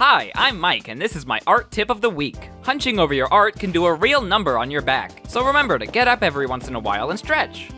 Hi, I'm Mike, and this is my art tip of the week. Hunching over your art can do a real number on your back, so remember to get up every once in a while and stretch.